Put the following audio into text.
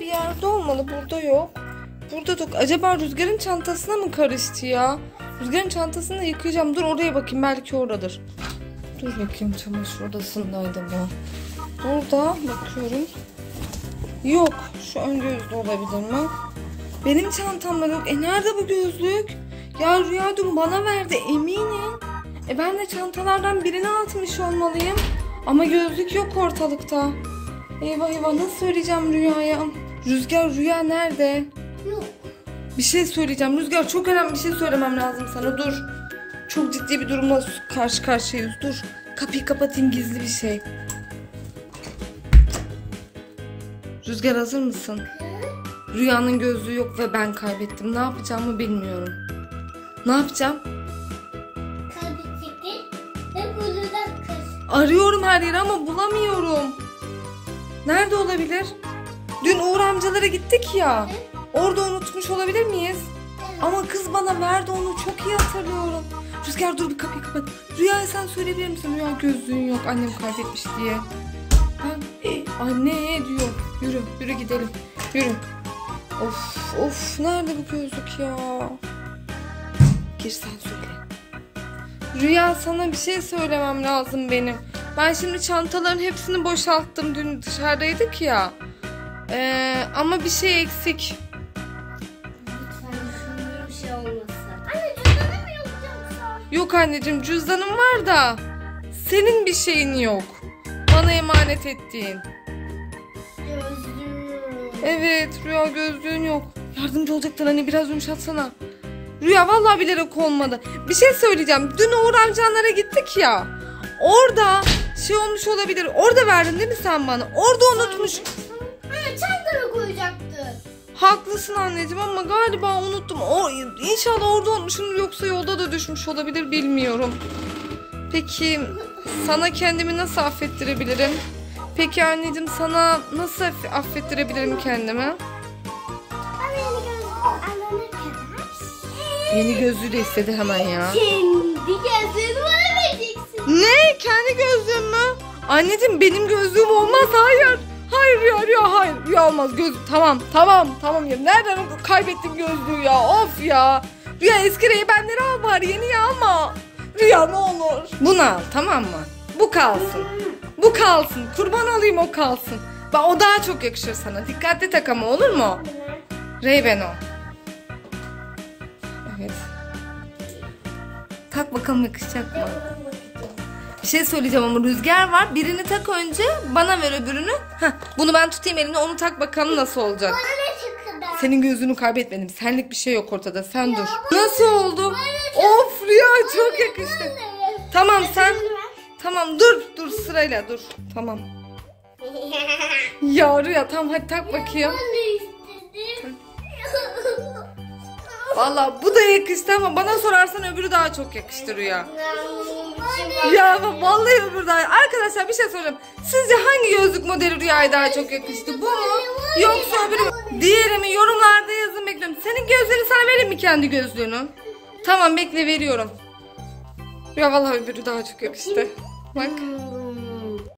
Bir yerde olmalı. Burada yok. Burada yok. Acaba Rüzgar'ın çantasına mı karıştı ya? Rüzgar'ın çantasını yıkayacağım. Dur oraya bakayım. Belki oradadır. Dur bakayım çamaşır odasındaydı bu. Burada bakıyorum. Yok. Şu ön gözlü olabilir mi? Benim çantamda yok. E nerede bu gözlük? Ya Rüya dün bana verdi eminim. E ben de çantalardan birini atmış olmalıyım. Ama gözlük yok ortalıkta. Eyvah eyvah nasıl söyleyeceğim Rüya'ya? Rüzgar Rüya nerede? Yok. Bir şey söyleyeceğim. Rüzgar çok önemli bir şey söylemem lazım sana. Dur. Çok ciddi bir durumla karşı karşıyayız. Dur. Kapıyı kapatayım gizli bir şey. Rüzgar hazır mısın? Rüyanın gözlüğü yok ve ben kaybettim. Ne yapacağımı bilmiyorum. Ne yapacağım? Kaybedecektin. Ve buradan kız. Arıyorum her yeri ama bulamıyorum. Nerede olabilir? Dün Uğur amcalara gittik ya. Orada unutmuş olabilir miyiz? Ama kız bana verdi onu çok iyi hatırlıyorum. Rüzgar dur bir kapıyı kapat. Rüya sen söyleyebilir misin? Rüya gözlüğün yok annem kaybetmiş diye. Ben e, anne diyor. Yürü yürü gidelim. Yürü. Of of nerede bu gözlük ya? Gir sen söyle. Rüya sana bir şey söylemem lazım benim. Ben şimdi çantaların hepsini boşalttım. Dün dışarıdaydık ya. Ee, ama bir şey eksik. Lütfen bir şey olmasın. Anne cüzdanı mı yok yoksa? Yok anneciğim cüzdanım var da senin bir şeyin yok. Bana emanet ettiğin. Gözlüğüm. Evet Rüya gözlüğün yok. Yardımcı olacaklar hani biraz yumuşatsana. Rüya vallahi bilerek olmadı. Bir şey söyleyeceğim. Dün Uğur amcanlara gittik ya. Orada şey olmuş olabilir. Orada verdin değil mi sen bana? Orada unutmuş. Çantara koyacaktı. Haklısın anneciğim ama galiba unuttum. O inşallah orada unutmuşum yoksa yolda da düşmüş olabilir bilmiyorum. Peki sana kendimi nasıl affettirebilirim? Peki anneciğim sana nasıl aff- affettirebilirim kendimi? Anne yeni gözlüğü. Yeni de istedi hemen ya. Kendi gözlüğünü bana vereceksin. Ne? Kendi gözlüğüm mü? Anneciğim benim gözlüğüm olmaz. Hayır. Hayır Rüya Rüya hayır. Rüya olmaz. Göz tamam tamam tamam ya. Nereden kaybettim gözlüğü ya? Of ya. Rüya eski reybenleri al bari yeni alma. Rüya ne olur. Bunu al tamam mı? Bu kalsın. Bu kalsın. Kurban olayım o kalsın. Bak o daha çok yakışır sana. Dikkatli tak ama olur mu? Reyben o. Evet. Tak bakalım yakışacak mı? Bir şey söyleyeceğim ama rüzgar var. Birini tak önce bana ver öbürünü. Heh, bunu ben tutayım eline onu tak bakalım nasıl olacak. Bana ne çıktı? Senin gözünü kaybetmedim. Senlik bir şey yok ortada. Sen dur. Nasıl oldu? Of Rüya çok yakıştı. Tamam sen. Tamam dur dur sırayla dur. Tamam. Ya Rüya tamam hadi tak bakayım. Valla bu da yakıştı ama bana sorarsan öbürü daha çok yakıştı Rüya. Ya vallahi öbürü daha... Arkadaşlar bir şey soracağım. Sizce hangi gözlük modeli Rüya'ya daha çok yakıştı? Bu mu? Yoksa öbürü mü? Diğeri? Yorumlarda yazın bekliyorum. Senin gözlerini sana vereyim mi kendi gözlüğünü? Tamam bekle veriyorum. Ya vallahi öbürü daha çok yakıştı. Bak.